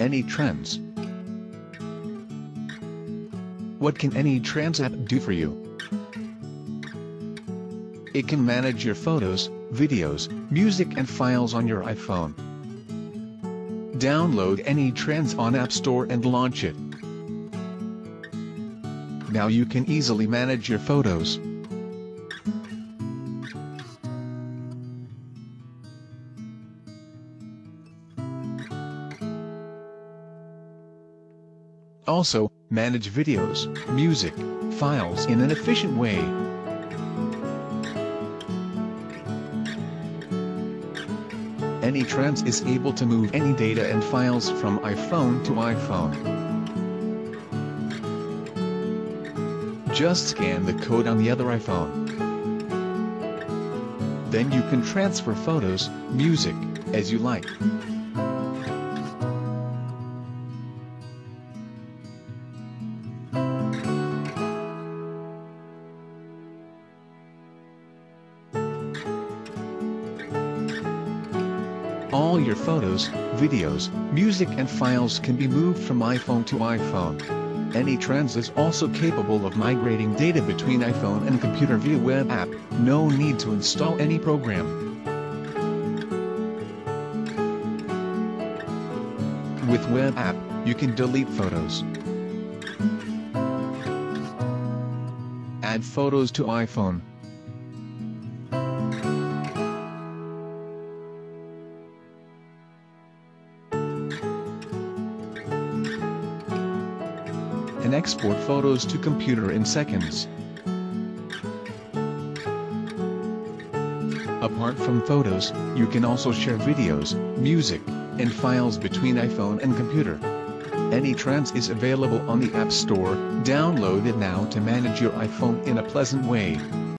AnyTrans. What can AnyTrans app do for you? It can manage your photos, videos, music and files on your iPhone. Download AnyTrans on App Store and launch it. Now you can easily manage your photos. Also, manage videos, music, files in an efficient way. AnyTrans is able to move any data and files from iPhone to iPhone. Just scan the code on the other iPhone. Then you can transfer photos, music, as you like. All your photos, videos, music and files can be moved from iPhone to iPhone. AnyTrans is also capable of migrating data between iPhone and computer via web app, no need to install any program. With web app, you can delete photos. Add photos to iPhone. And export photos to computer in seconds. Apart from photos, you can also share videos, music, and files between iPhone and computer. AnyTrans is available on the App Store, download it now to manage your iPhone in a pleasant way.